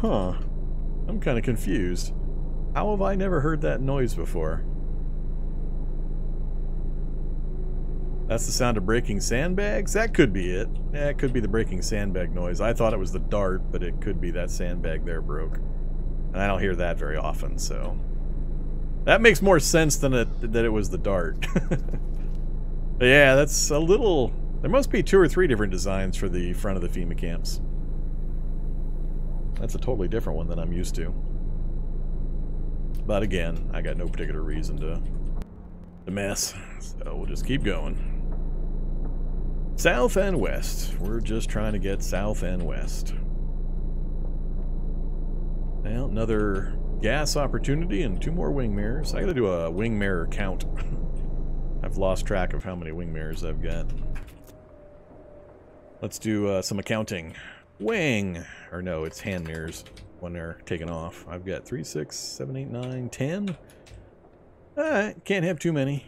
Huh. I'm kind of confused. How have I never heard that noise before? That's the sound of breaking sandbags? That could be it. Yeah, it could be the breaking sandbag noise. I thought it was the dart, but it could be that sandbag there broke. And I don't hear that very often, so... That makes more sense than it, that it was the dart. yeah, that's a little... There must be two or three different designs for the front of the FEMA camps. That's a totally different one than I'm used to. But again, I got no particular reason to, to mess, so we'll just keep going. South and west. We're just trying to get south and west. Well, another gas opportunity and two more wing mirrors. I gotta do a wing mirror count. I've lost track of how many wing mirrors I've got. Let's do uh, some accounting. Wing! Or no, it's hand mirrors when they're taken off. I've got three, six, seven, eight, nine, ten. Alright, can't have too many.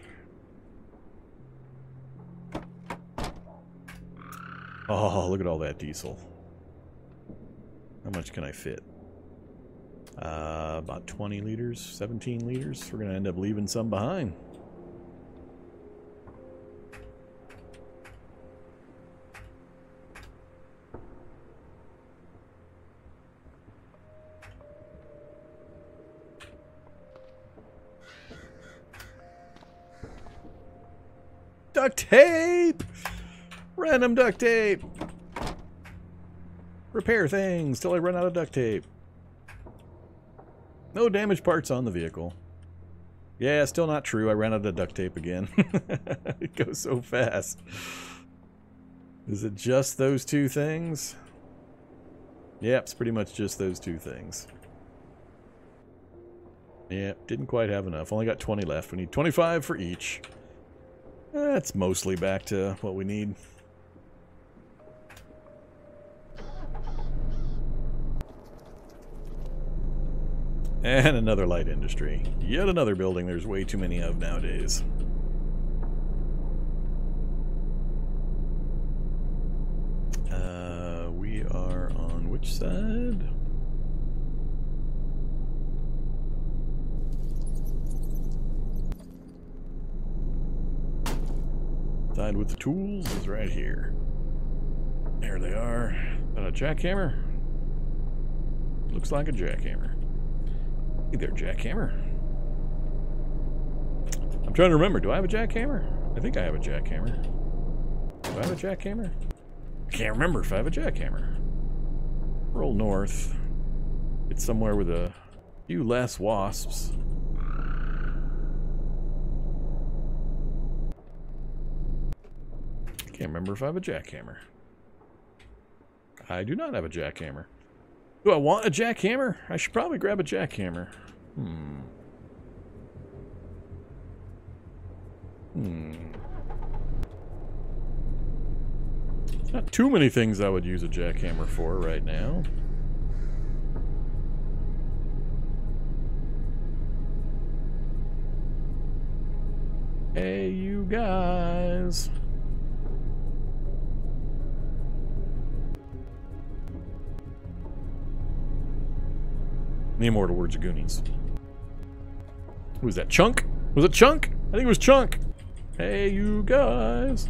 Oh, look at all that diesel. How much can I fit? Uh, about 20 liters, 17 liters. We're going to end up leaving some behind. Duct tape! Random duct tape! Repair things till I run out of duct tape. No damaged parts on the vehicle. Yeah, still not true. I ran out of duct tape again. it goes so fast. Is it just those two things? Yep, it's pretty much just those two things. Yep, didn't quite have enough. Only got 20 left. We need 25 for each. That's mostly back to what we need. And another light industry. Yet another building there's way too many of nowadays. Uh, we are on which side? Side with the tools is right here. There they are. Got a jackhammer? Looks like a jackhammer. Hey there, jackhammer. I'm trying to remember. Do I have a jackhammer? I think I have a jackhammer. Do I have a jackhammer? I can't remember if I have a jackhammer. Roll north. It's somewhere with a few less wasps. Can't remember if I have a jackhammer. I do not have a jackhammer. Do I want a jackhammer? I should probably grab a jackhammer. Hmm. Hmm. Not too many things I would use a jackhammer for right now. Hey, you guys. The immortal words of Goonies. Who was that? Chunk? Was it Chunk? I think it was Chunk. Hey, you guys.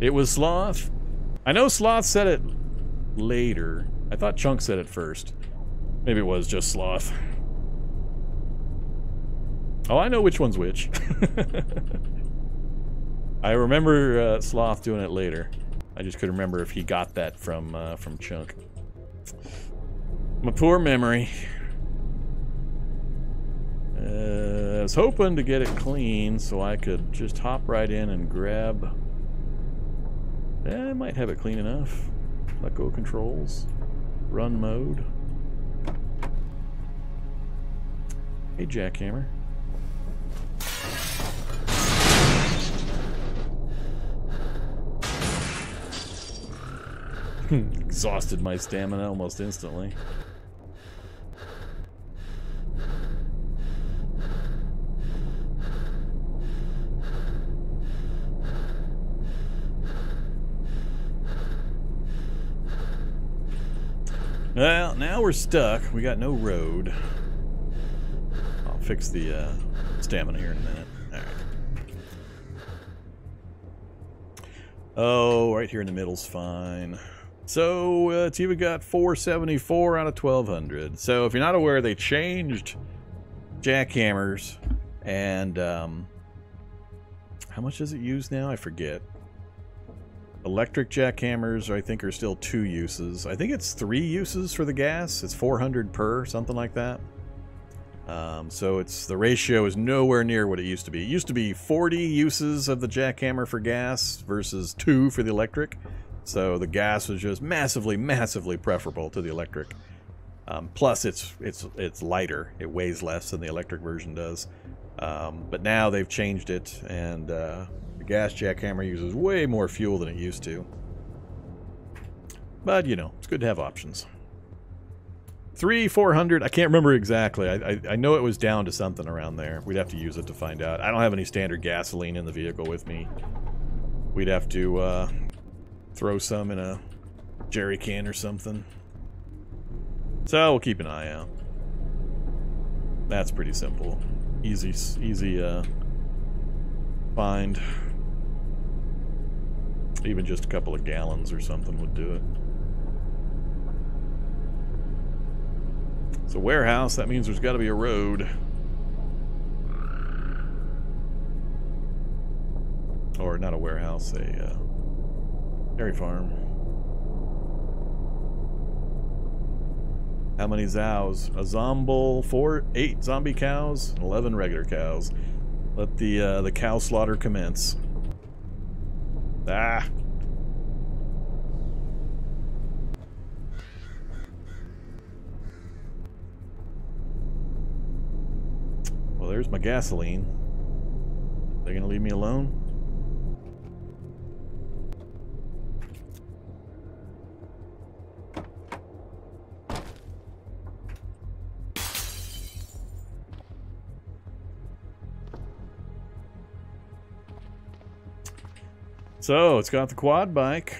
It was Sloth. I know Sloth said it later. I thought Chunk said it first. Maybe it was just Sloth. Oh, I know which one's which. I remember uh, Sloth doing it later. I just couldn't remember if he got that from uh, from Chunk. My poor memory. Uh, I was hoping to get it clean so I could just hop right in and grab... Eh, I might have it clean enough. Let go controls. Run mode. Hey, jackhammer. Exhausted my stamina almost instantly. Well, now we're stuck. We got no road. Fix the uh, stamina here in a minute. Oh, right here in the middle's fine. So, uh, Tiva got 474 out of 1200. So, if you're not aware, they changed jackhammers. And, um, how much does it use now? I forget. Electric jackhammers, I think, are still two uses. I think it's three uses for the gas. It's 400 per, something like that. Um, so it's the ratio is nowhere near what it used to be. It used to be 40 uses of the jackhammer for gas versus two for the electric. So the gas was just massively, massively preferable to the electric. Um, plus, it's it's it's lighter. It weighs less than the electric version does. Um, but now they've changed it, and uh, the gas jackhammer uses way more fuel than it used to. But, you know, it's good to have options. Three, four hundred. I can't remember exactly. I, I, I know it was down to something around there. We'd have to use it to find out. I don't have any standard gasoline in the vehicle with me. We'd have to uh, throw some in a jerry can or something. So we'll keep an eye out. That's pretty simple. Easy, easy uh, find. Even just a couple of gallons or something would do it. It's a warehouse, that means there's got to be a road. Or not a warehouse, a uh, dairy farm. How many zows? A zomble, four, eight zombie cows, eleven regular cows. Let the uh, the cow slaughter commence. Ah. Well, there's my gasoline. They're gonna leave me alone? So, it's got the quad bike.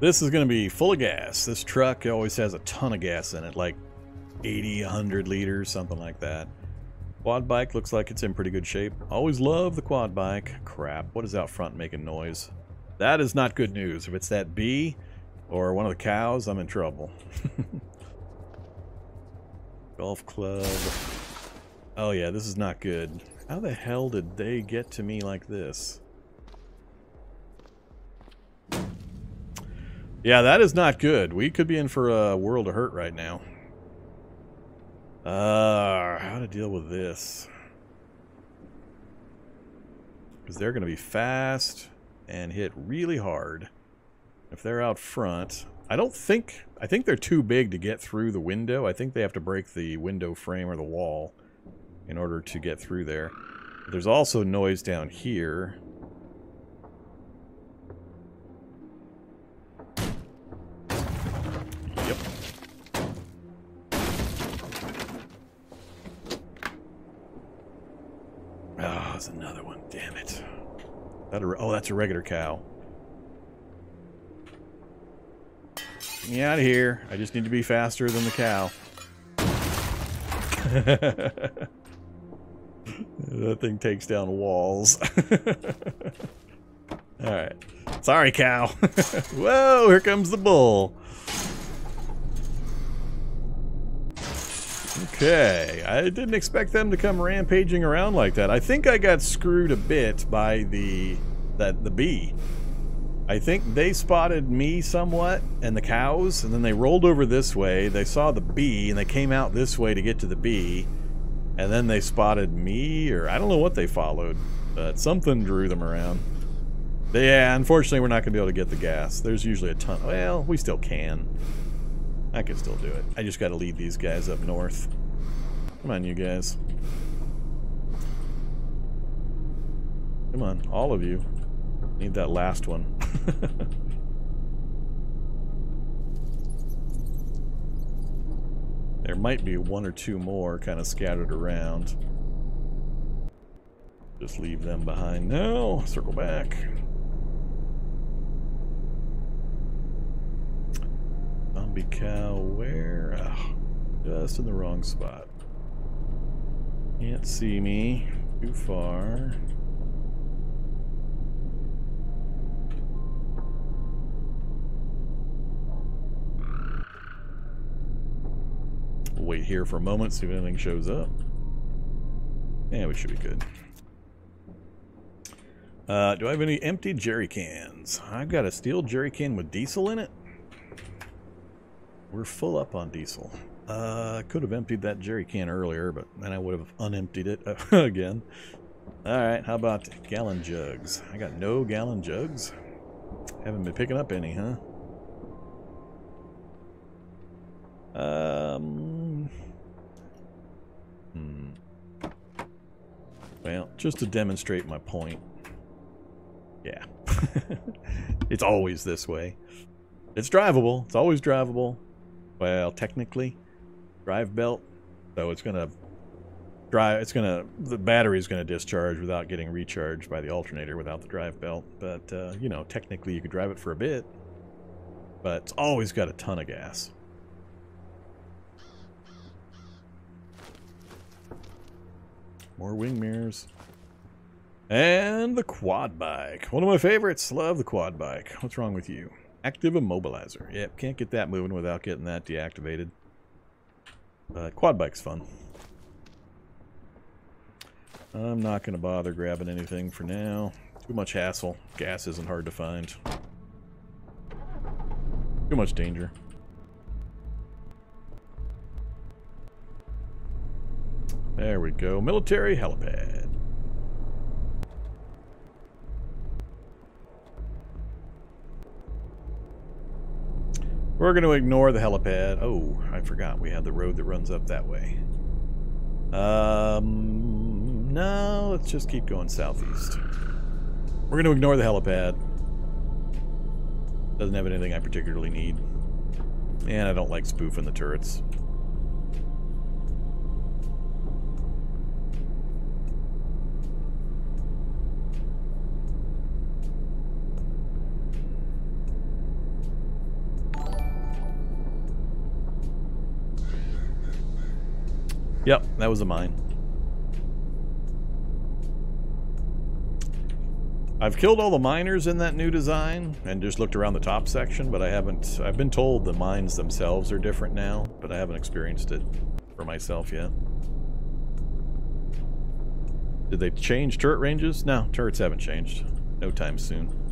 This is going to be full of gas. This truck always has a ton of gas in it, like 80, 100 liters, something like that. Quad bike looks like it's in pretty good shape. Always love the quad bike. Crap, what is out front making noise? That is not good news. If it's that bee or one of the cows, I'm in trouble. Golf club. Oh yeah, this is not good. How the hell did they get to me like this? Yeah, that is not good. We could be in for a world of hurt right now. Uh, how to deal with this? Because they're going to be fast and hit really hard. If they're out front, I don't think... I think they're too big to get through the window. I think they have to break the window frame or the wall in order to get through there. There's also noise down here. Yep. Ah, oh, there's another one. Damn it. That a, oh, that's a regular cow. Get me out of here. I just need to be faster than the cow. that thing takes down walls. Alright. Sorry, cow. Whoa, here comes the bull. Okay, I didn't expect them to come rampaging around like that. I think I got screwed a bit by the that the bee. I think they spotted me somewhat and the cows, and then they rolled over this way. They saw the bee, and they came out this way to get to the bee. And then they spotted me, or I don't know what they followed, but something drew them around. But yeah, unfortunately, we're not going to be able to get the gas. There's usually a ton. Well, we still can. I can still do it. I just got to lead these guys up north. Come on, you guys. Come on, all of you. Need that last one. there might be one or two more kind of scattered around. Just leave them behind now. Circle back. Zombie cow, where? Ah, uh, oh, just in the wrong spot. Can't see me. Too far. We'll wait here for a moment, see if anything shows up. Yeah, we should be good. Uh, do I have any empty jerry cans? I've got a steel jerry can with diesel in it. We're full up on diesel. Uh, could have emptied that jerry can earlier, but then I would have unemptied it again. Alright, how about gallon jugs? I got no gallon jugs. Haven't been picking up any, huh? Um... Hmm. Well, just to demonstrate my point. Yeah. it's always this way. It's drivable. It's always drivable. Well, technically drive belt. So it's going to drive, it's going to, the battery is going to discharge without getting recharged by the alternator without the drive belt. But, uh, you know, technically you could drive it for a bit, but it's always got a ton of gas. More wing mirrors. And the quad bike. One of my favorites. Love the quad bike. What's wrong with you? Active immobilizer. Yep, can't get that moving without getting that deactivated. Quad bike's fun. I'm not going to bother grabbing anything for now. Too much hassle. Gas isn't hard to find. Too much danger. There we go. Military helipad. We're going to ignore the helipad. Oh, I forgot we had the road that runs up that way. Um, no, let's just keep going southeast. We're going to ignore the helipad. Doesn't have anything I particularly need. And I don't like spoofing the turrets. Yep, that was a mine. I've killed all the miners in that new design and just looked around the top section, but I haven't... I've been told the mines themselves are different now, but I haven't experienced it for myself yet. Did they change turret ranges? No, turrets haven't changed. No time soon.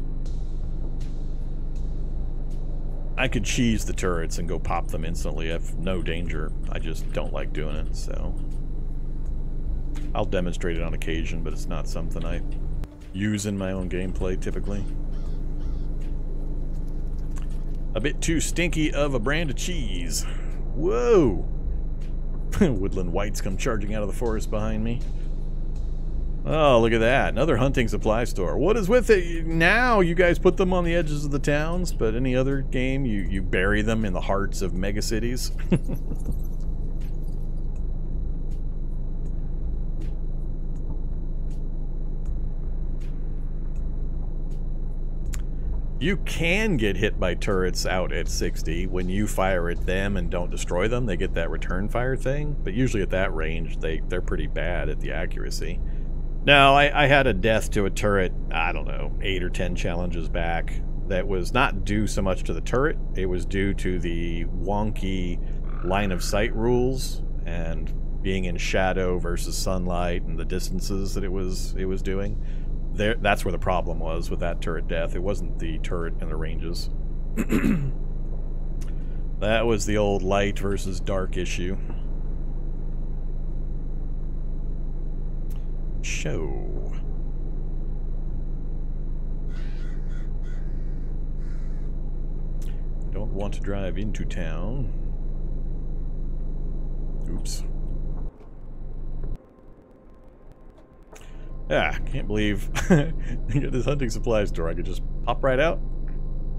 I could cheese the turrets and go pop them instantly if no danger. I just don't like doing it, so... I'll demonstrate it on occasion, but it's not something I use in my own gameplay typically. A bit too stinky of a brand of cheese. Whoa! Woodland whites come charging out of the forest behind me. Oh, look at that. Another hunting supply store. What is with it? Now you guys put them on the edges of the towns, but any other game, you, you bury them in the hearts of megacities. you can get hit by turrets out at 60 when you fire at them and don't destroy them. They get that return fire thing, but usually at that range, they, they're pretty bad at the accuracy. No, I, I had a death to a turret, I don't know, eight or ten challenges back that was not due so much to the turret, it was due to the wonky line of sight rules and being in shadow versus sunlight and the distances that it was it was doing. There that's where the problem was with that turret death. It wasn't the turret and the ranges. that was the old light versus dark issue. Show. Don't want to drive into town. Oops. Yeah, can't believe I get this hunting supplies store. I could just pop right out,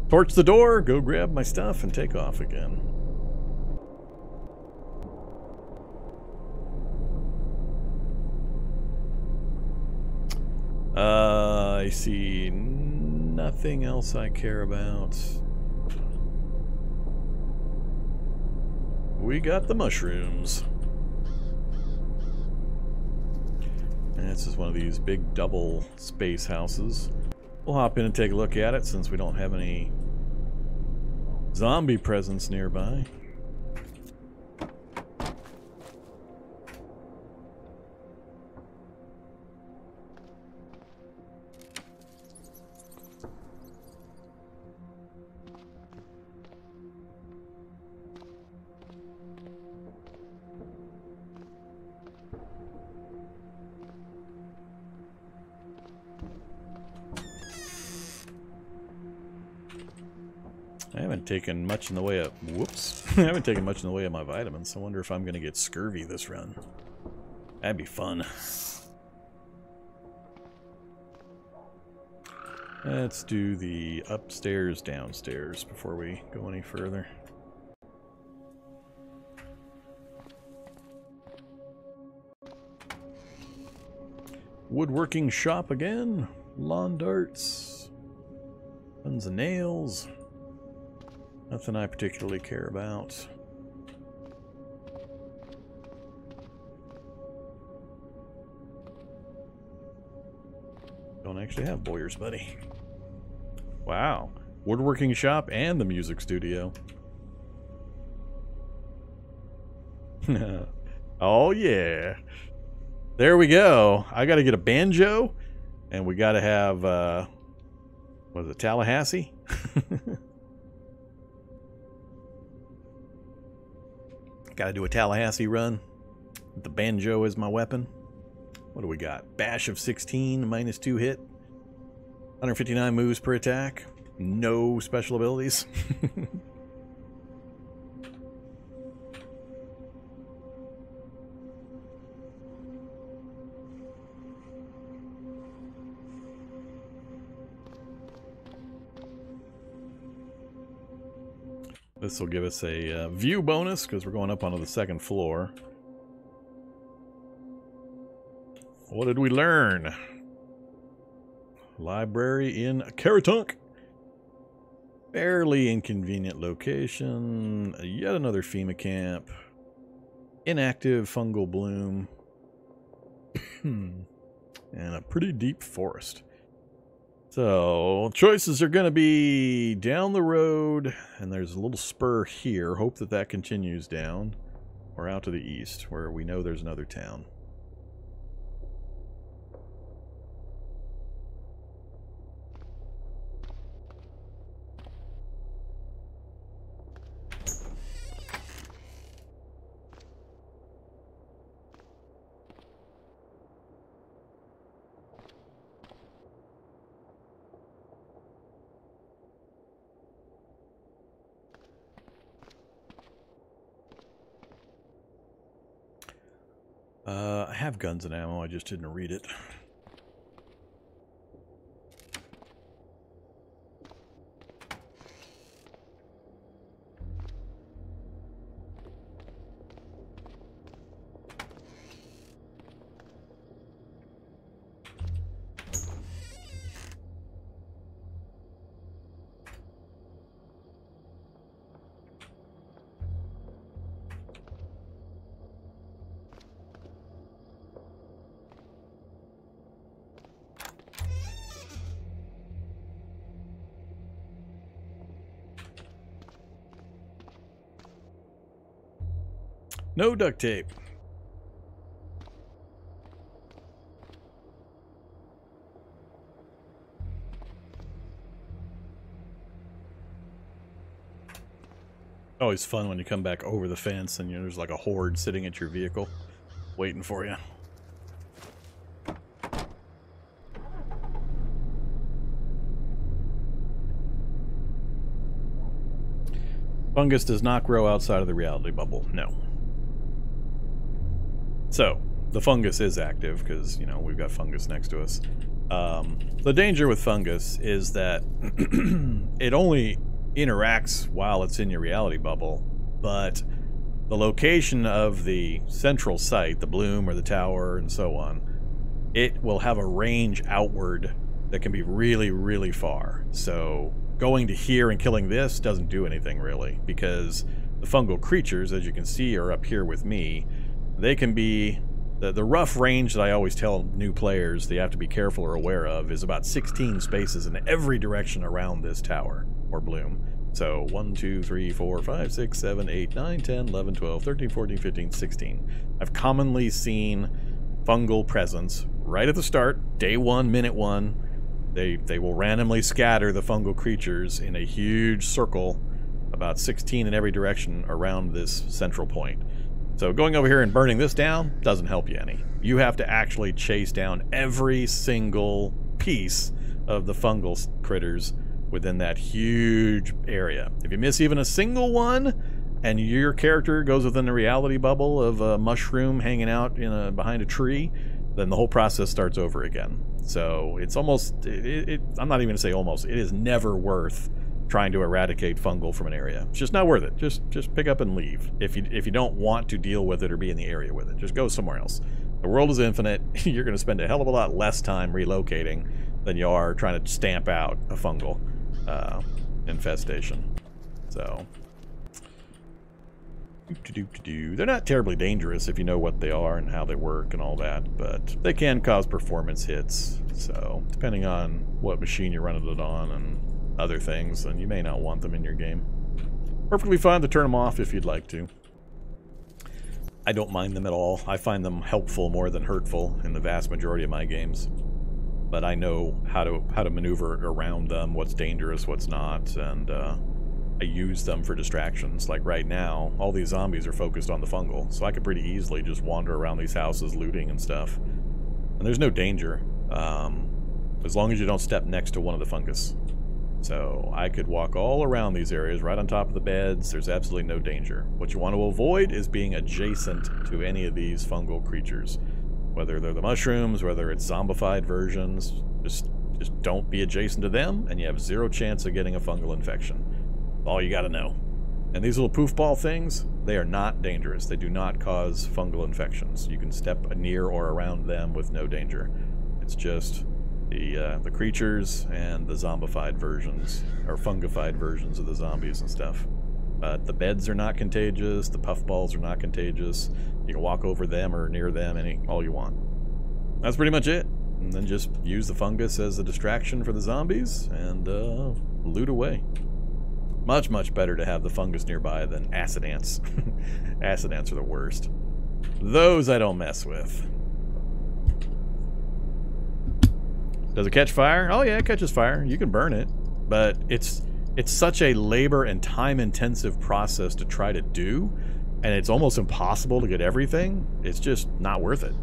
torch the door, go grab my stuff, and take off again. Uh, I see nothing else I care about. We got the mushrooms. And this is one of these big double space houses. We'll hop in and take a look at it since we don't have any zombie presence nearby. Taken much in the way of... Whoops. I haven't taken much in the way of my vitamins. I wonder if I'm going to get scurvy this run. That'd be fun. Let's do the upstairs, downstairs before we go any further. Woodworking shop again. Lawn darts. Tons of nails. Nothing I particularly care about. Don't actually have Boyer's Buddy. Wow. Woodworking shop and the music studio. oh yeah. There we go. I gotta get a banjo and we gotta have uh what is it, Tallahassee? Gotta do a Tallahassee run. The banjo is my weapon. What do we got? Bash of 16, minus 2 hit. 159 moves per attack. No special abilities. This will give us a uh, view bonus because we're going up onto the second floor. What did we learn? Library in Karatunk. Fairly inconvenient location. Yet another FEMA camp. Inactive fungal bloom. and a pretty deep forest. So, choices are going to be down the road, and there's a little spur here. Hope that that continues down, or out to the east, where we know there's another town. Uh, I have guns and ammo, I just didn't read it. No duct tape. Always fun when you come back over the fence and you know, there's like a horde sitting at your vehicle waiting for you. Fungus does not grow outside of the reality bubble. No. So, the fungus is active because, you know, we've got fungus next to us. Um, the danger with fungus is that it only interacts while it's in your reality bubble, but the location of the central site, the bloom or the tower and so on, it will have a range outward that can be really, really far. So going to here and killing this doesn't do anything really because the fungal creatures, as you can see, are up here with me. They can be the, the rough range that I always tell new players they have to be careful or aware of is about 16 spaces in every direction around this tower or bloom. So 1, 2, 3, 4, 5, 6, 7, 8, 9, 10, 11, 12, 13, 14, 15, 16. I've commonly seen fungal presence right at the start, day one, minute one. They, they will randomly scatter the fungal creatures in a huge circle, about 16 in every direction around this central point. So going over here and burning this down doesn't help you any. You have to actually chase down every single piece of the fungal critters within that huge area. If you miss even a single one, and your character goes within the reality bubble of a mushroom hanging out in a, behind a tree, then the whole process starts over again. So it's almost, it, it, I'm not even going to say almost, it is never worth trying to eradicate fungal from an area. It's just not worth it. Just just pick up and leave. If you if you don't want to deal with it or be in the area with it, just go somewhere else. The world is infinite. You're going to spend a hell of a lot less time relocating than you are trying to stamp out a fungal uh, infestation. So, they're not terribly dangerous if you know what they are and how they work and all that, but they can cause performance hits. So, depending on what machine you're running it on and other things, and you may not want them in your game. Perfectly fine to turn them off if you'd like to. I don't mind them at all. I find them helpful more than hurtful in the vast majority of my games. But I know how to how to maneuver around them, what's dangerous, what's not, and uh, I use them for distractions. Like right now, all these zombies are focused on the fungal, so I could pretty easily just wander around these houses looting and stuff. And there's no danger, um, as long as you don't step next to one of the fungus. So I could walk all around these areas, right on top of the beds. There's absolutely no danger. What you want to avoid is being adjacent to any of these fungal creatures. Whether they're the mushrooms, whether it's zombified versions, just, just don't be adjacent to them, and you have zero chance of getting a fungal infection. All you gotta know. And these little poof ball things, they are not dangerous. They do not cause fungal infections. You can step near or around them with no danger. It's just the uh, the creatures and the zombified versions or fungified versions of the zombies and stuff. But the beds are not contagious. The puffballs are not contagious. You can walk over them or near them any all you want. That's pretty much it. And then just use the fungus as a distraction for the zombies and uh, loot away. Much, much better to have the fungus nearby than acid ants. acid ants are the worst. Those I don't mess with. Does it catch fire? Oh yeah, it catches fire. You can burn it. But it's it's such a labor and time intensive process to try to do, and it's almost impossible to get everything. It's just not worth it.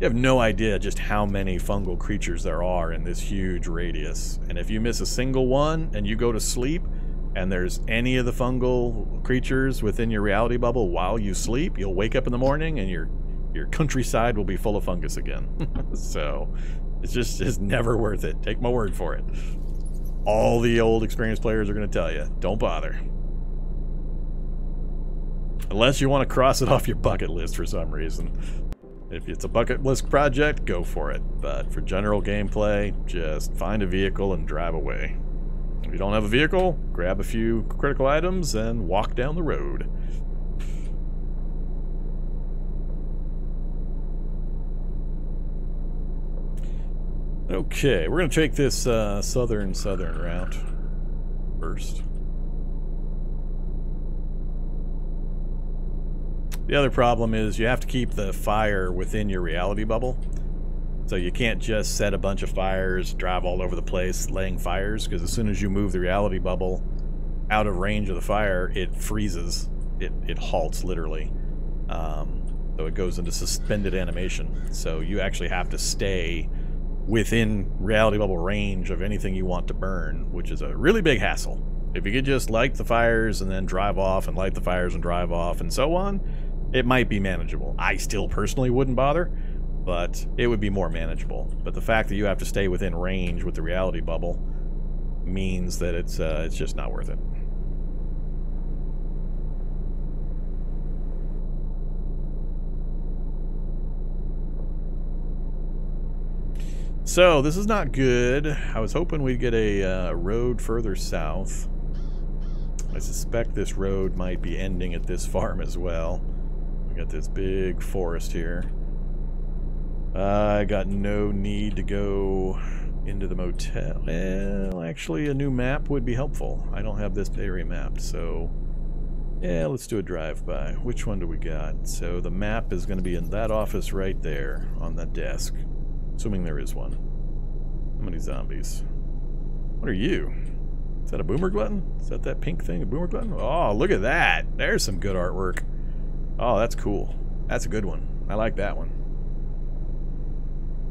You have no idea just how many fungal creatures there are in this huge radius. And if you miss a single one and you go to sleep, and there's any of the fungal creatures within your reality bubble while you sleep, you'll wake up in the morning and your your countryside will be full of fungus again. so it's just it's never worth it. Take my word for it. All the old experienced players are going to tell you, don't bother. Unless you want to cross it off your bucket list for some reason. If it's a bucket list project, go for it. But for general gameplay, just find a vehicle and drive away. If you don't have a vehicle, grab a few critical items and walk down the road. Okay, we're going to take this uh, southern-southern route first. The other problem is you have to keep the fire within your reality bubble. So you can't just set a bunch of fires, drive all over the place, laying fires, because as soon as you move the reality bubble out of range of the fire, it freezes. It, it halts, literally. Um, so it goes into suspended animation. So you actually have to stay within reality bubble range of anything you want to burn, which is a really big hassle. If you could just light the fires and then drive off and light the fires and drive off and so on, It might be manageable. I still personally wouldn't bother, but it would be more manageable. But the fact that you have to stay within range with the reality bubble means that it's uh, it's just not worth it. So, this is not good. I was hoping we'd get a uh, road further south. I suspect this road might be ending at this farm as well. We got this big forest here. Uh, I got no need to go into the motel. Well, actually, a new map would be helpful. I don't have this area mapped, so... Yeah, let's do a drive-by. Which one do we got? So the map is going to be in that office right there on that desk. Assuming there is one. How many zombies? What are you? Is that a boomer glutton? Is that that pink thing, a boomer glutton? Oh, look at that. There's some good artwork. Oh, that's cool. That's a good one. I like that one.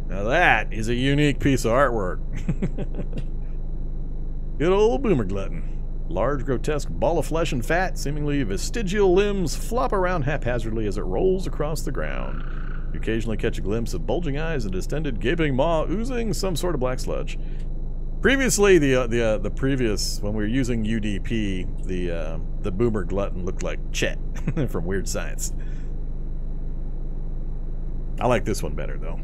Now that is a unique piece of artwork. good old boomer glutton. Large, grotesque ball of flesh and fat, seemingly vestigial limbs flop around haphazardly as it rolls across the ground. You occasionally catch a glimpse of bulging eyes and distended gaping maw oozing some sort of black sludge. Previously, the uh, the uh, the previous when we were using UDP, the uh, the boomer glutton looked like Chet from Weird Science. I like this one better though.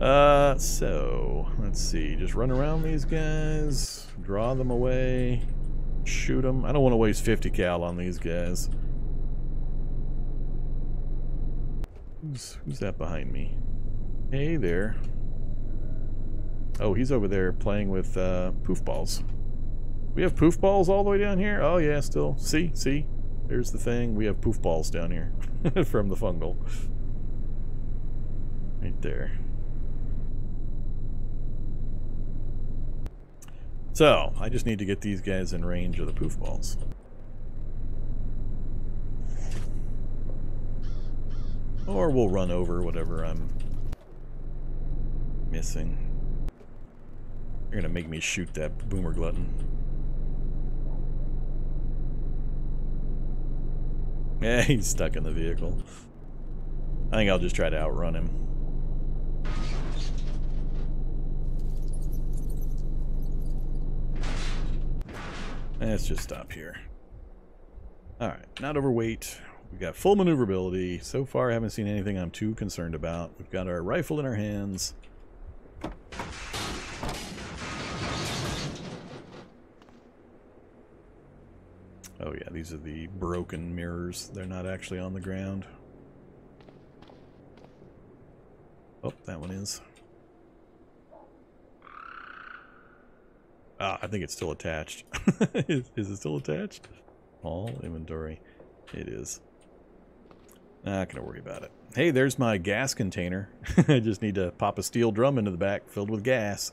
Uh, so let's see. Just run around these guys, draw them away, shoot them. I don't want to waste 50 cal on these guys. Who's, who's that behind me? Hey there. Oh, he's over there playing with uh, poof balls. We have poof balls all the way down here? Oh yeah, still. See, see? There's the thing. We have poof balls down here from the fungal. Right there. So, I just need to get these guys in range of the poof balls. Or we'll run over whatever I'm missing. You're gonna make me shoot that boomer glutton. Yeah, he's stuck in the vehicle. I think I'll just try to outrun him. Let's just stop here. Alright, not overweight. We've got full maneuverability. So far, I haven't seen anything I'm too concerned about. We've got our rifle in our hands. Oh yeah, these are the broken mirrors. They're not actually on the ground. Oh, that one is. Ah, I think it's still attached. is, is, it still attached? All inventory. It is. Not gonna worry about it. Hey, there's my gas container. I just need to pop a steel drum into the back filled with gas.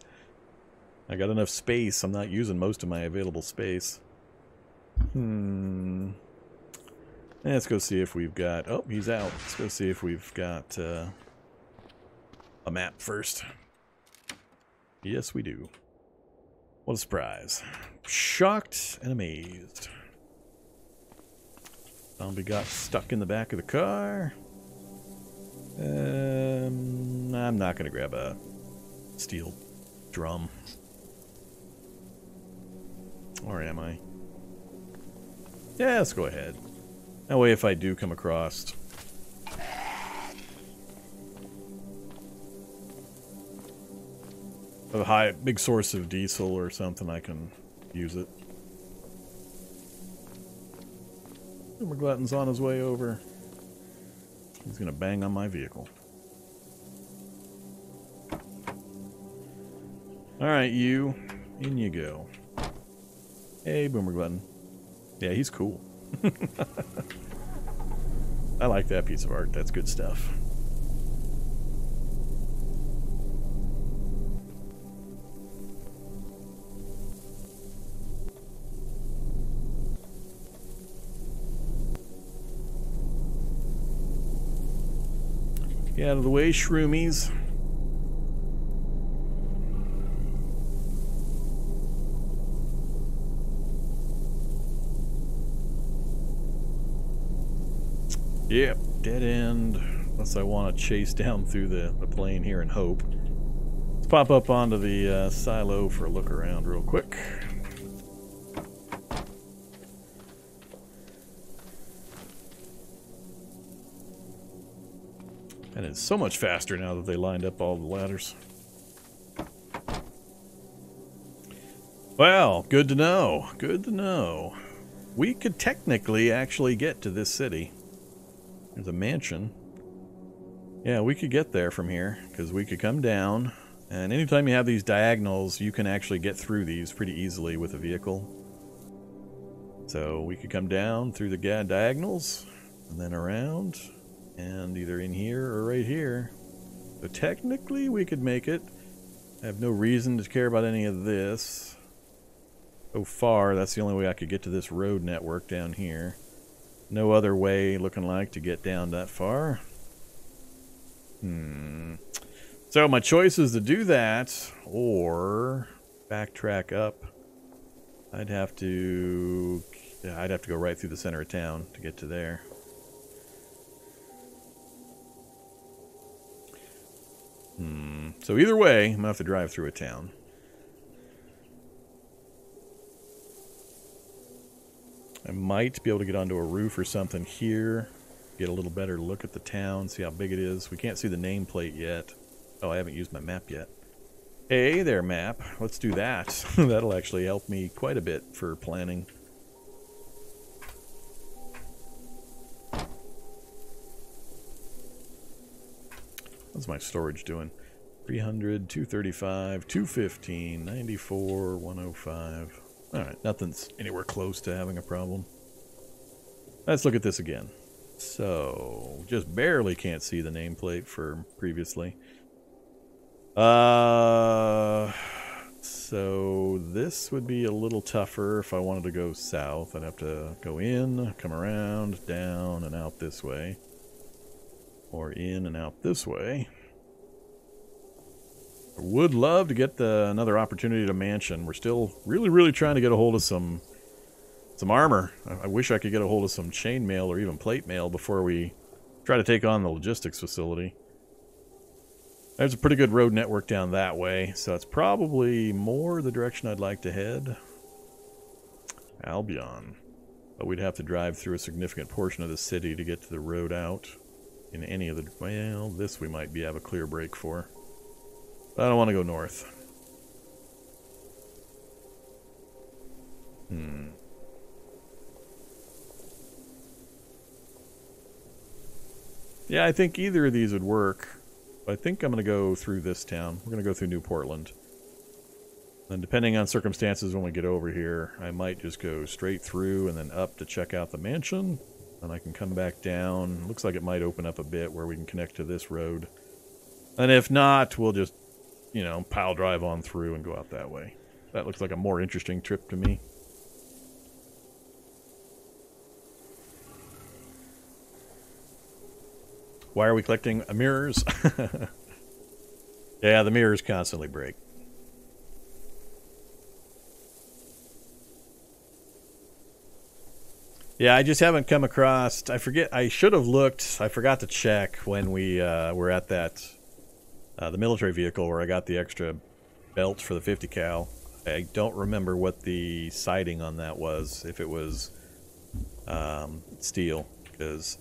I got enough space. I'm not using most of my available space. Hmm. Let's go see if we've got... Oh, he's out. Let's go see if we've got uh, a map first. Yes, we do. What a surprise. Shocked and amazed. Zombie got stuck in the back of the car. Um, I'm not going to grab a steel drum. Or am I? Yeah, let's go ahead. That way if I do come across a high big source of diesel or something, I can use it. McGlutton's on his way over. He's gonna bang on my vehicle. Alright, you. In you go. Hey, Boomer Glutton. Yeah, he's cool. I like that piece of art. That's good stuff. Get out of the way, shroomies. Yep, dead end. Unless I want to chase down through the, the plain here and hope. Let's pop up onto the uh, silo for a look around real quick. It's so much faster now that they lined up all the ladders. Well, good to know. Good to know. We could technically actually get to this city. There's a mansion. Yeah, we could get there from here, because we could come down, and anytime you have these diagonals, you can actually get through these pretty easily with a vehicle. So we could come down through the diagonals, and then around, and either in here or right here. So technically we could make it. I have no reason to care about any of this. So far, that's the only way I could get to this road network down here. No other way looking like to get down that far. Hmm. So my choice is to do that or backtrack up. I'd have to I'd have to go right through the center of town to get to there. Hmm. So either way, I'm going to have to drive through a town. I might be able to get onto a roof or something here. Get a little better look at the town, see how big it is. We can't see the nameplate yet. Oh, I haven't used my map yet. Hey there, map. Let's do that. That'll actually help me quite a bit for planning. What's my storage doing? 300, 235, 215, 94, 105. Alright, nothing's anywhere close to having a problem. Let's look at this again. So, just barely can't see the nameplate for previously. Uh, so this would be a little tougher if I wanted to go south. I'd have to go in, come around, down, and out this way or in and out this way. I would love to get the, another opportunity to mansion. We're still really, really trying to get a hold of some some armor. I, I wish I could get a hold of some chainmail or even plate mail before we try to take on the logistics facility. There's a pretty good road network down that way, so it's probably more the direction I'd like to head. Albion. But we'd have to drive through a significant portion of the city to get to the road out in any of the... Well, this we might be have a clear break for. But I don't want to go north. Hmm. Yeah, I think either of these would work. I think I'm going to go through this town. We're going to go through New Portland. And depending on circumstances when we get over here, I might just go straight through and then up to check out the mansion. And I can come back down. Looks like it might open up a bit where we can connect to this road. And if not, we'll just, you know, pile drive on through and go out that way. That looks like a more interesting trip to me. Why are we collecting mirrors? yeah, the mirrors constantly break. Yeah, I just haven't come across. I forget. I should have looked. I forgot to check when we uh, were at that uh, the military vehicle where I got the extra belt for the 50 cal. I don't remember what the siding on that was. If it was um, steel, because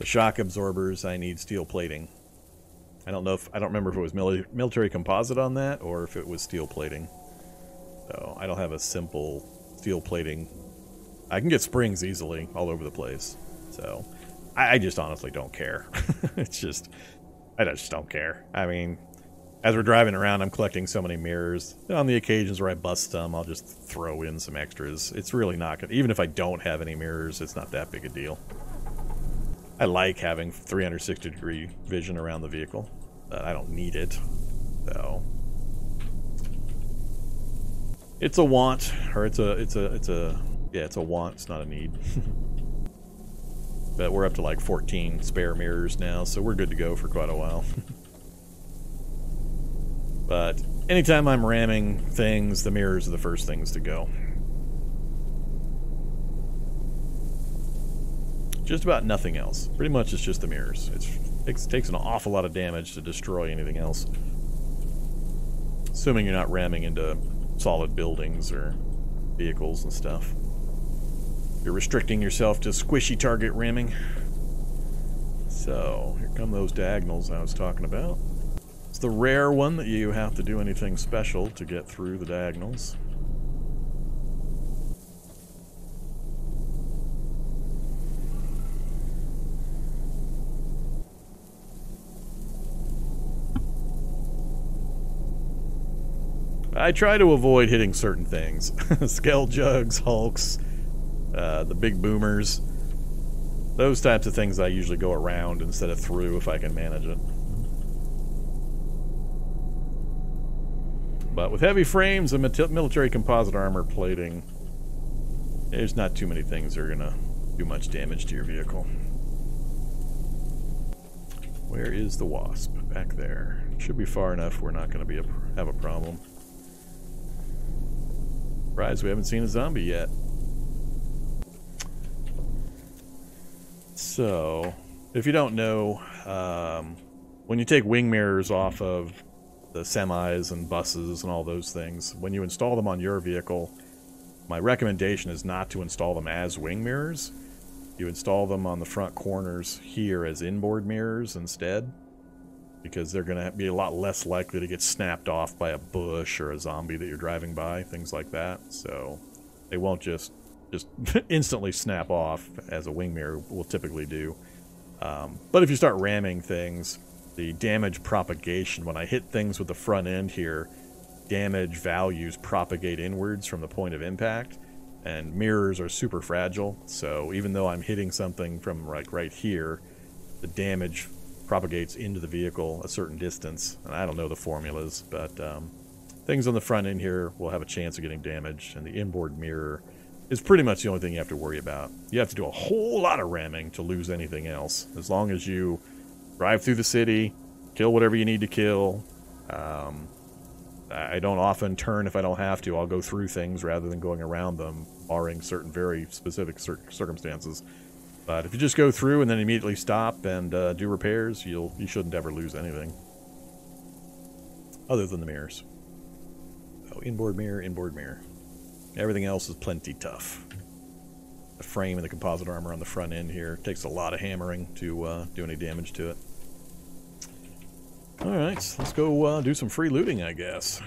the shock absorbers I need steel plating. I don't know if I don't remember if it was mili military composite on that or if it was steel plating. So I don't have a simple steel plating I can get springs easily all over the place. So I, I just honestly don't care. it's just, I just don't care. I mean, as we're driving around, I'm collecting so many mirrors. On the occasions where I bust some, I'll just throw in some extras. It's really not good. Even if I don't have any mirrors, it's not that big a deal. I like having 360 degree vision around the vehicle, but I don't need it. So it's a want, or it's a it's a it's a yeah, it's a want, it's not a need. but we're up to like 14 spare mirrors now, so we're good to go for quite a while. but anytime I'm ramming things, the mirrors are the first things to go. Just about nothing else. Pretty much it's just the mirrors. It's, it takes, takes an awful lot of damage to destroy anything else. Assuming you're not ramming into solid buildings or vehicles and stuff. You're restricting yourself to squishy target ramming. So, here come those diagonals I was talking about. It's the rare one that you have to do anything special to get through the diagonals. I try to avoid hitting certain things. Skeljugs, hulks, uh, the big boomers. Those types of things I usually go around instead of through if I can manage it. But with heavy frames and military composite armor plating, there's not too many things that are going to do much damage to your vehicle. Where is the Wasp? Back there. Should be far enough we're not going to be a, have a problem. Surprised we haven't seen a zombie yet. So, if you don't know, um, when you take wing mirrors off of the semis and buses and all those things, when you install them on your vehicle, my recommendation is not to install them as wing mirrors. You install them on the front corners here as inboard mirrors instead because they're going to be a lot less likely to get snapped off by a bush or a zombie that you're driving by, things like that. So they won't just just instantly snap off as a wing mirror will typically do. Um, but if you start ramming things, the damage propagation, when I hit things with the front end here, damage values propagate inwards from the point of impact. And mirrors are super fragile, so even though I'm hitting something from like right here, the damage propagates into the vehicle a certain distance. And I don't know the formulas, but um, things on the front end here will have a chance of getting damaged, and the inboard mirror is pretty much the only thing you have to worry about. You have to do a whole lot of ramming to lose anything else. As long as you drive through the city, kill whatever you need to kill. Um, I don't often turn if I don't have to. I'll go through things rather than going around them, barring certain very specific cir circumstances. But if you just go through and then immediately stop and uh, do repairs, you'll you shouldn't ever lose anything. Other than the mirrors. Oh, inboard mirror, inboard mirror. Everything else is plenty tough. The frame and the composite armor on the front end here takes a lot of hammering to uh, do any damage to it. Alright, let's go uh, do some free looting, I guess.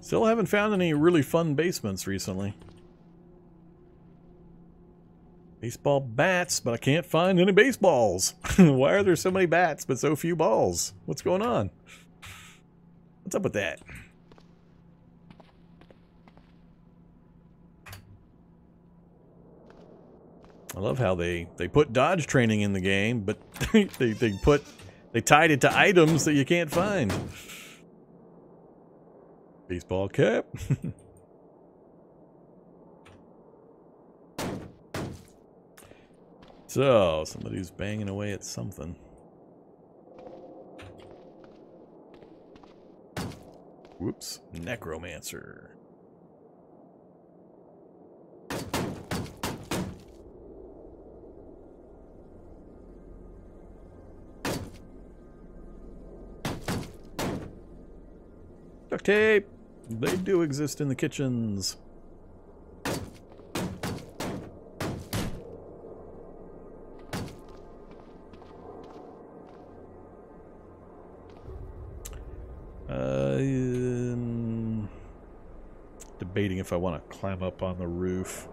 Still haven't found any really fun basements recently. Baseball bats, but I can't find any baseballs. Why are there so many bats but so few balls? What's going on? What's up with that? I love how they, they put dodge training in the game, but they, they put they tied it to items that you can't find. Baseball cap. so, somebody's banging away at something. Whoops. Necromancer. Duct tape! They do exist in the kitchens. If I want to climb up on the roof.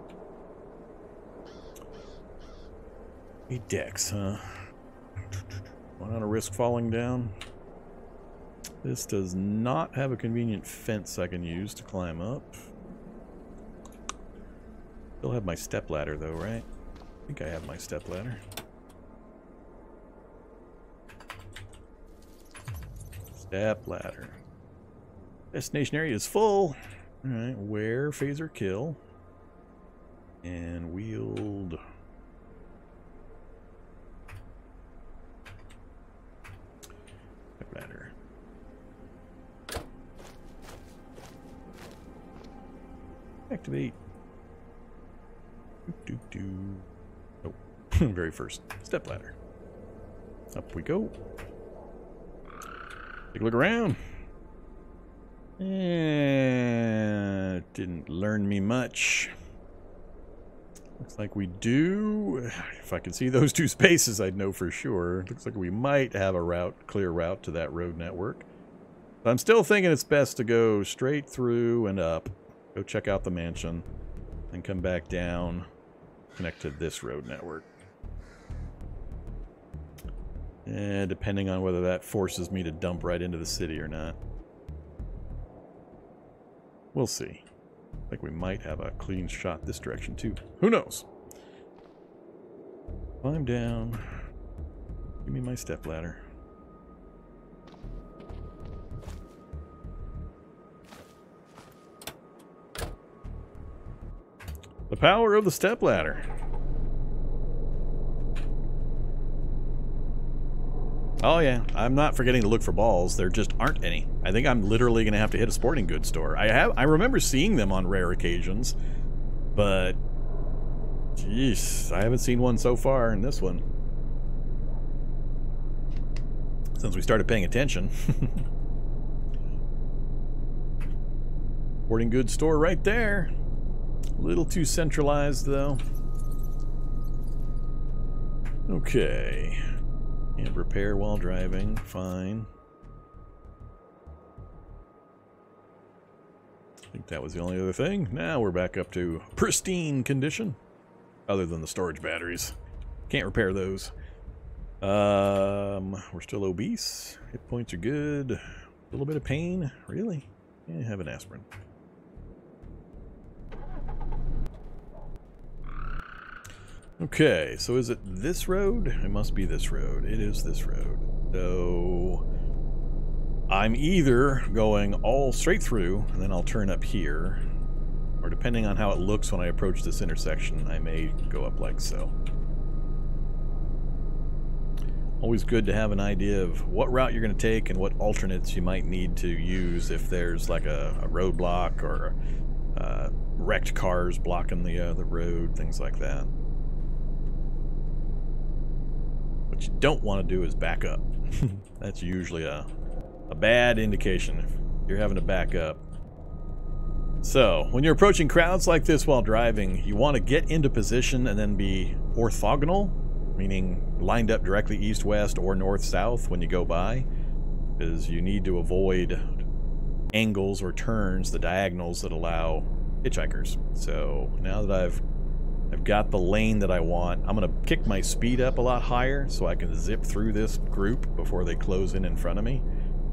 Eight decks, huh? Want to risk falling down? This does not have a convenient fence I can use to climb up. Still have my step ladder though, right? I think I have my step ladder. Step ladder. Destination area is full. Alright, wear phaser kill. And wield... Ladder. Activate. Do do. doo. Oh, very first step ladder. Up we go. Take a look around. Yeah didn't learn me much. Looks like we do. If I could see those two spaces, I'd know for sure. Looks like we might have a route, clear route to that road network. But I'm still thinking it's best to go straight through and up. Go check out the mansion. And come back down. Connect to this road network. And depending on whether that forces me to dump right into the city or not. We'll see. Think we might have a clean shot this direction too. Who knows? Climb down. Give me my step ladder. The power of the step ladder. Oh yeah, I'm not forgetting to look for balls. There just aren't any. I think I'm literally going to have to hit a sporting goods store. I have I remember seeing them on rare occasions, but jeez, I haven't seen one so far in this one. Since we started paying attention. sporting goods store right there. A little too centralized though. Okay. And repair while driving, fine. I think that was the only other thing. Now we're back up to pristine condition. Other than the storage batteries. Can't repair those. Um, we're still obese. Hit points are good. A little bit of pain. Really? Yeah, have an aspirin. Okay, so is it this road? It must be this road. It is this road. So I'm either going all straight through, and then I'll turn up here, or depending on how it looks when I approach this intersection, I may go up like so. Always good to have an idea of what route you're going to take and what alternates you might need to use if there's like a, a roadblock or uh, wrecked cars blocking the, uh, the road, things like that. What you don't want to do is back up. That's usually a, a bad indication if you're having to back up. So, when you're approaching crowds like this while driving, you want to get into position and then be orthogonal, meaning lined up directly east-west or north-south when you go by, because you need to avoid angles or turns, the diagonals that allow hitchhikers. So, now that I've I've got the lane that I want. I'm going to kick my speed up a lot higher so I can zip through this group before they close in in front of me.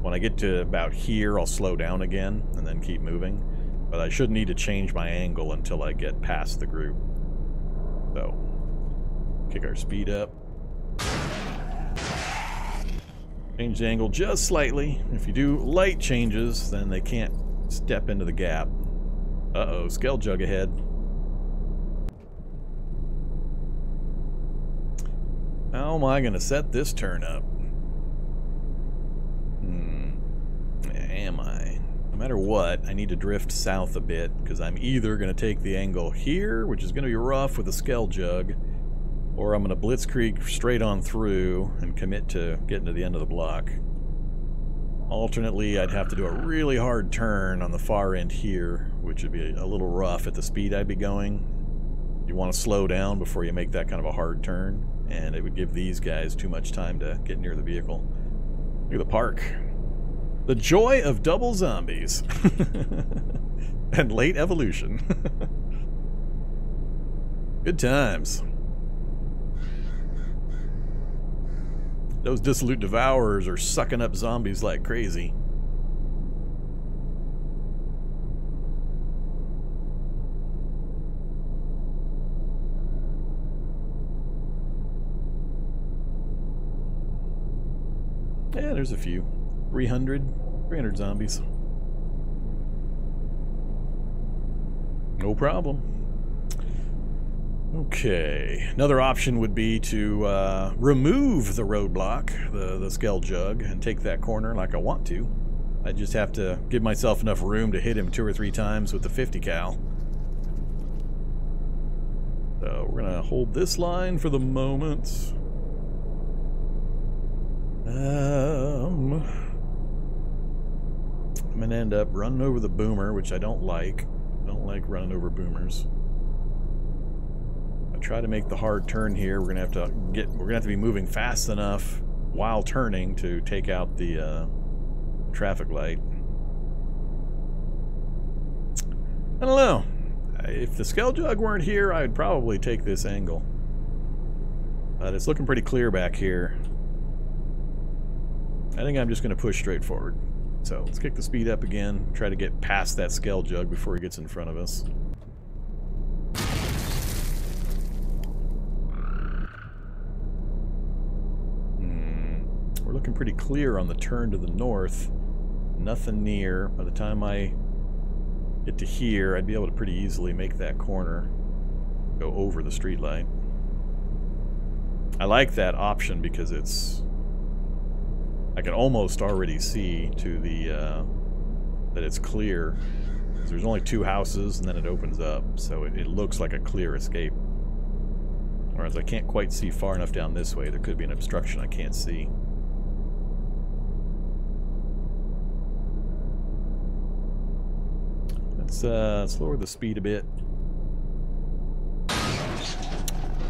When I get to about here, I'll slow down again and then keep moving. But I shouldn't need to change my angle until I get past the group. So, kick our speed up. Change the angle just slightly. If you do light changes, then they can't step into the gap. Uh-oh, scale Skeljug ahead. How am I going to set this turn up? Hmm. Am I? No matter what, I need to drift south a bit, because I'm either going to take the angle here, which is going to be rough with a Skeljug, or I'm going to blitzkrieg straight on through and commit to getting to the end of the block. Alternately, I'd have to do a really hard turn on the far end here, which would be a little rough at the speed I'd be going. You want to slow down before you make that kind of a hard turn and it would give these guys too much time to get near the vehicle. Look at the park. The joy of double zombies. and late evolution. Good times. Those dissolute devourers are sucking up zombies like crazy. Yeah, there's a few. 300. 300 zombies. No problem. Okay. Another option would be to uh, remove the roadblock, the, the jug and take that corner like I want to. I just have to give myself enough room to hit him two or three times with the 50 cal. So we're going to hold this line for the moment. Um, I'm going to end up running over the boomer, which I don't like. I don't like running over boomers. I try to make the hard turn here. We're going to have to get we're going to have to be moving fast enough while turning to take out the uh, traffic light. I don't know. If the skeljug weren't here, I'd probably take this angle. But it's looking pretty clear back here. I think I'm just going to push straight forward. So let's kick the speed up again. Try to get past that skeljug before he gets in front of us. Hmm. We're looking pretty clear on the turn to the north. Nothing near. By the time I get to here, I'd be able to pretty easily make that corner. Go over the streetlight. I like that option because it's I can almost already see to the uh, that it's clear. There's only two houses, and then it opens up, so it, it looks like a clear escape. Whereas I can't quite see far enough down this way. There could be an obstruction I can't see. Let's, uh, let's lower the speed a bit.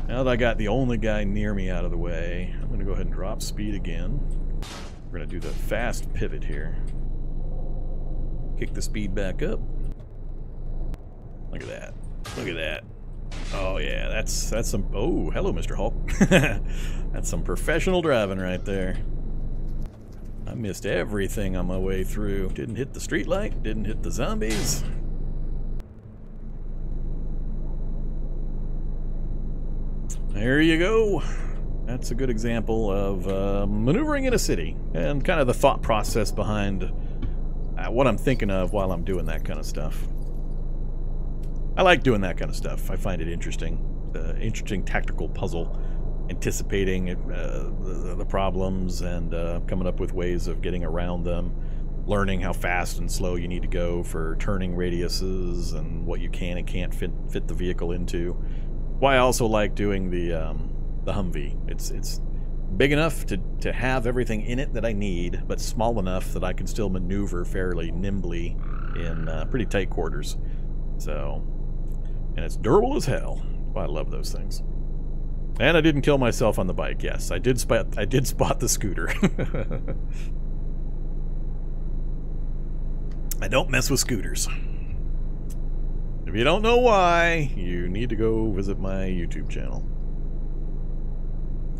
Now that I got the only guy near me out of the way, I'm going to go ahead and drop speed again. We're going to do the fast pivot here. Kick the speed back up. Look at that. Look at that. Oh yeah, that's that's some Oh, hello Mr. Hulk. that's some professional driving right there. I missed everything on my way through. Didn't hit the streetlight, didn't hit the zombies. There you go. That's a good example of uh, maneuvering in a city and kind of the thought process behind uh, what I'm thinking of while I'm doing that kind of stuff. I like doing that kind of stuff. I find it interesting. Uh, interesting tactical puzzle, anticipating uh, the, the, problems and uh, coming up with ways of getting around them, learning how fast and slow you need to go for turning radiuses and what you can and can't fit, fit the vehicle into. Why I also like doing the um, the Humvee. It's it's big enough to, to have everything in it that I need, but small enough that I can still maneuver fairly nimbly in uh, pretty tight quarters. So, and it's durable as hell. I love those things. And I didn't kill myself on the bike. Yes, I did spot. I did spot the scooter. I don't mess with scooters. If you don't know why, you need to go visit my YouTube channel.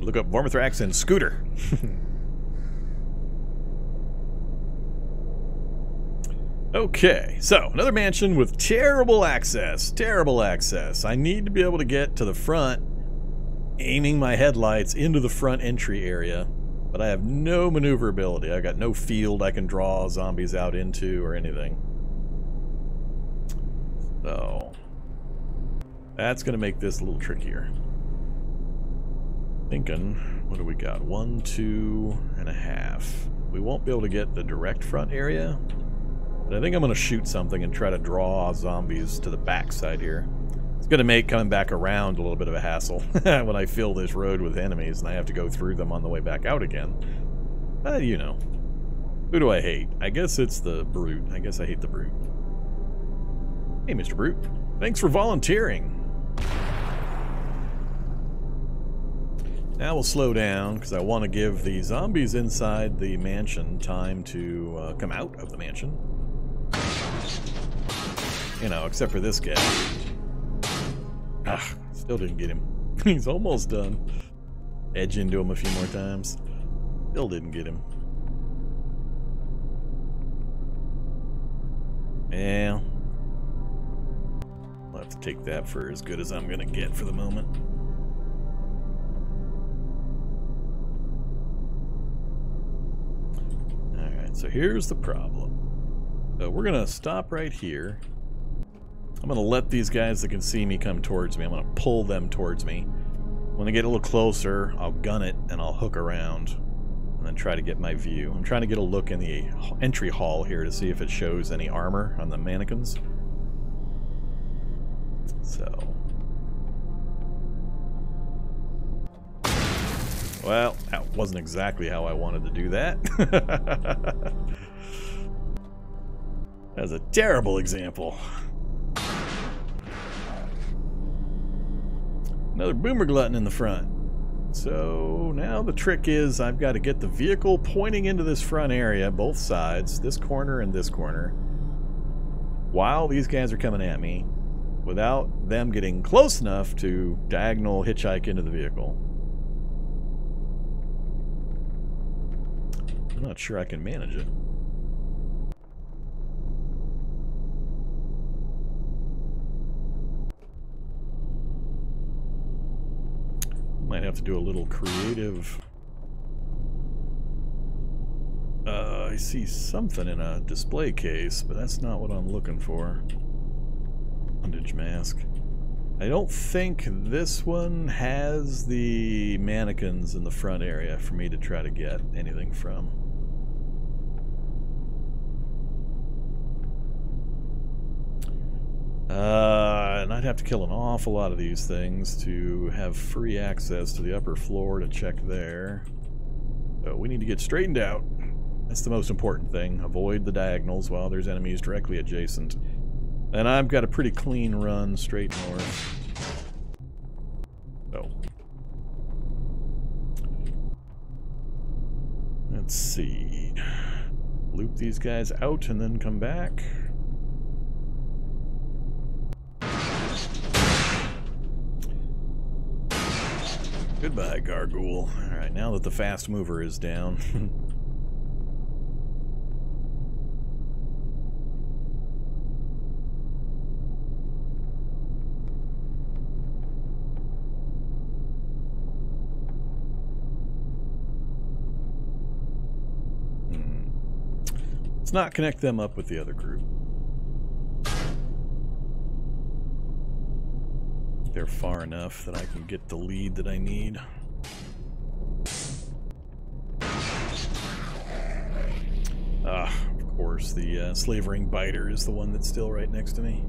Look up Vormithrax and Scooter. okay, so another mansion with terrible access. Terrible access. I need to be able to get to the front, aiming my headlights into the front entry area, but I have no maneuverability. I've got no field I can draw zombies out into or anything. So, that's going to make this a little trickier thinking, what do we got? One, two and a half. We won't be able to get the direct front area, but I think I'm going to shoot something and try to draw zombies to the backside here. It's going to make coming back around a little bit of a hassle when I fill this road with enemies and I have to go through them on the way back out again. Uh, you know. Who do I hate? I guess it's the Brute. I guess I hate the Brute. Hey, Mr. Brute. Thanks for volunteering. Now we'll slow down because I want to give the zombies inside the mansion time to uh, come out of the mansion. You know, except for this guy. Ah, still didn't get him. He's almost done. Edge into him a few more times. Still didn't get him. Yeah. I'll have to take that for as good as I'm going to get for the moment. So here's the problem. So we're going to stop right here. I'm going to let these guys that can see me come towards me. I'm going to pull them towards me. When I get a little closer, I'll gun it and I'll hook around and then try to get my view. I'm trying to get a look in the entry hall here to see if it shows any armor on the mannequins. So, Well, that wasn't exactly how I wanted to do that. That's a terrible example. Another boomer glutton in the front. So now the trick is I've got to get the vehicle pointing into this front area, both sides, this corner and this corner, while these guys are coming at me, without them getting close enough to diagonal hitchhike into the vehicle. I'm not sure I can manage it. Might have to do a little creative... Uh, I see something in a display case, but that's not what I'm looking for. Bondage mask. I don't think this one has the mannequins in the front area for me to try to get anything from. Uh, and I'd have to kill an awful lot of these things to have free access to the upper floor to check there. So we need to get straightened out. That's the most important thing. Avoid the diagonals while there's enemies directly adjacent. And I've got a pretty clean run straight north. So. Let's see. Loop these guys out and then come back. Goodbye, Gargoyle. Alright, now that the fast mover is down. Hmm. Let's not connect them up with the other group. Far enough that I can get the lead that I need. Ah, of course, the uh, slavering biter is the one that's still right next to me.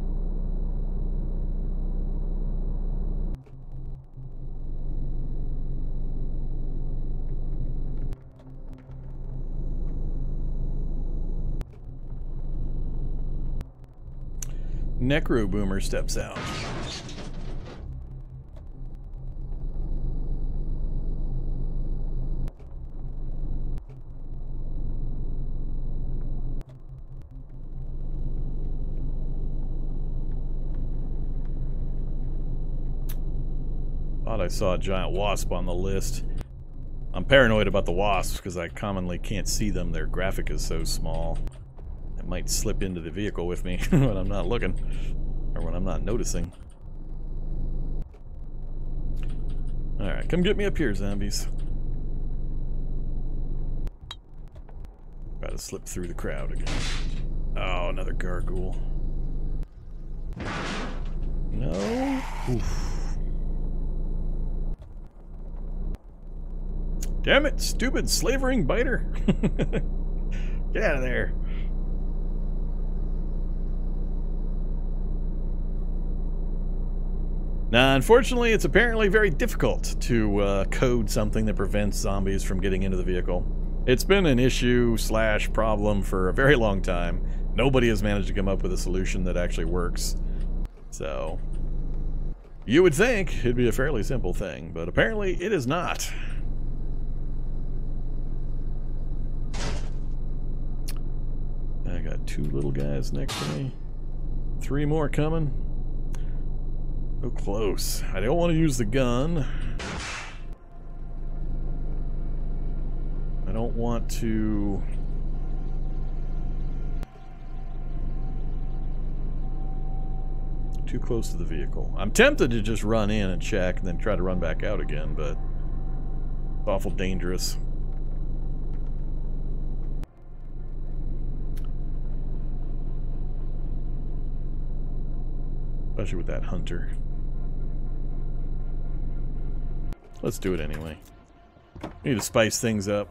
Necro Boomer steps out. I saw a giant wasp on the list. I'm paranoid about the wasps because I commonly can't see them. Their graphic is so small. It might slip into the vehicle with me when I'm not looking. Or when I'm not noticing. Alright, come get me up here, zombies. Try to slip through the crowd again. Oh, another gargoyle. No? Oof. Damn it, stupid slavering biter. Get out of there. Now, unfortunately, it's apparently very difficult to uh, code something that prevents zombies from getting into the vehicle. It's been an issue slash problem for a very long time. Nobody has managed to come up with a solution that actually works. So, you would think it'd be a fairly simple thing, but apparently it is not. I two little guys next to me. Three more coming. So close. I don't want to use the gun. I don't want to... Too close to the vehicle. I'm tempted to just run in and check and then try to run back out again, but... It's awful dangerous. Especially with that hunter. Let's do it anyway. We Need to spice things up.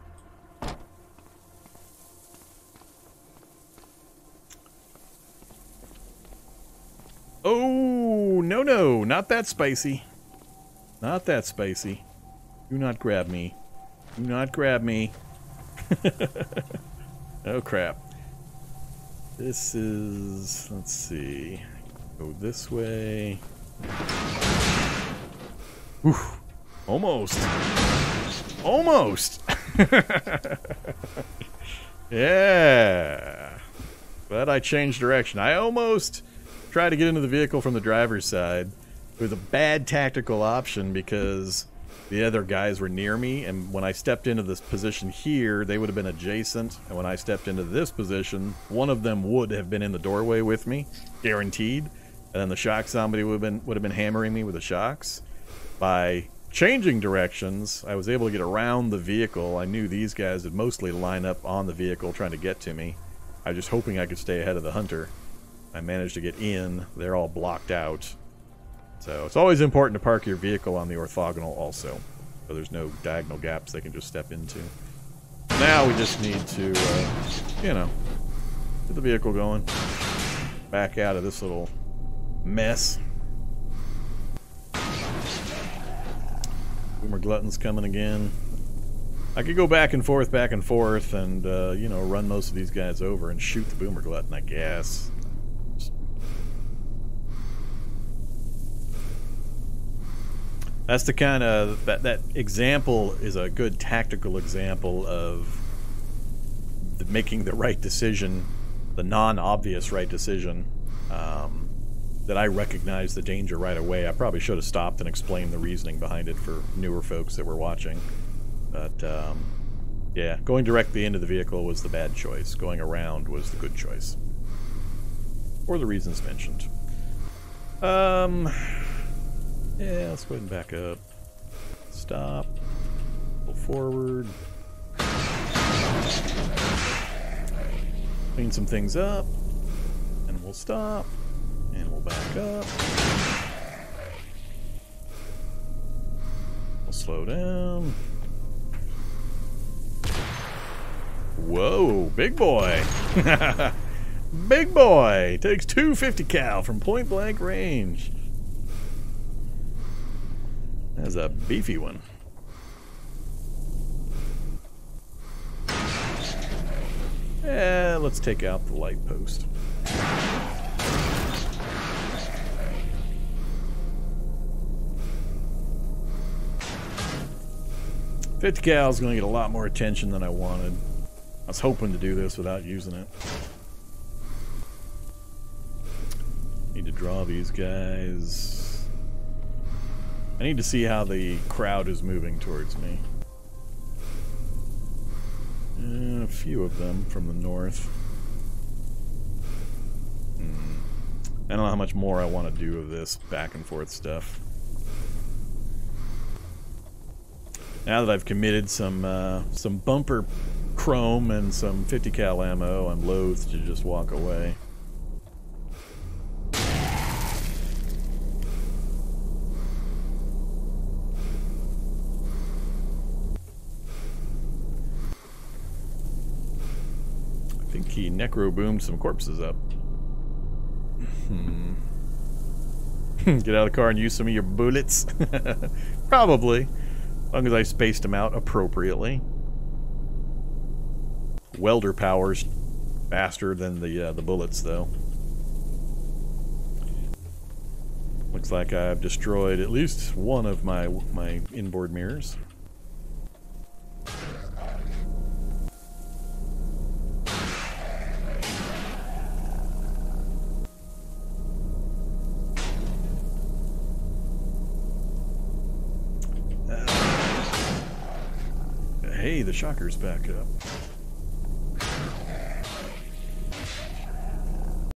Oh, no, no, not that spicy. Not that spicy. Do not grab me. Do not grab me. oh crap. This is, let's see, go this way. Whew. Almost. Almost. yeah. But I changed direction. I almost tried to get into the vehicle from the driver's side. It was a bad tactical option because the other guys were near me, and when I stepped into this position here, they would have been adjacent. And when I stepped into this position, one of them would have been in the doorway with me, guaranteed. And then the shock zombie would have been would have been hammering me with the shocks. By changing directions, I was able to get around the vehicle. I knew these guys would mostly line up on the vehicle trying to get to me. I was just hoping I could stay ahead of the hunter. I managed to get in. They're all blocked out. So it's always important to park your vehicle on the orthogonal also. So there's no diagonal gaps they can just step into. Now we just need to, uh, you know, get the vehicle going. Back out of this little mess. Boomer Glutton's coming again. I could go back and forth, back and forth, and, uh, you know, run most of these guys over and shoot the Boomer Glutton, I guess. That's the kind of that that example is a good tactical example of the, making the right decision, the non-obvious right decision. Um, that I recognized the danger right away. I probably should have stopped and explained the reasoning behind it for newer folks that were watching. But um, yeah, going directly into the vehicle was the bad choice. Going around was the good choice, for the reasons mentioned. Um, yeah, let's go ahead and back up. Stop. Go forward. Clean some things up. And we'll stop. And we'll back up. We'll slow down. Whoa, big boy. big boy. Takes 250 cal from point blank range. That's a beefy one. Yeah, let's take out the light post. Fifty cal is going to get a lot more attention than I wanted. I was hoping to do this without using it. Need to draw these guys. I need to see how the crowd is moving towards me. Uh, a few of them from the north. Hmm. I don't know how much more I want to do of this back and forth stuff. Now that I've committed some uh, some bumper chrome and some 50 cal ammo, I'm loath to just walk away. I think he necro boomed some corpses up. Hmm. Get out of the car and use some of your bullets? Probably. As long as I spaced them out appropriately. Welder powers faster than the uh, the bullets, though. Looks like I've destroyed at least one of my my inboard mirrors. The shocker's back up.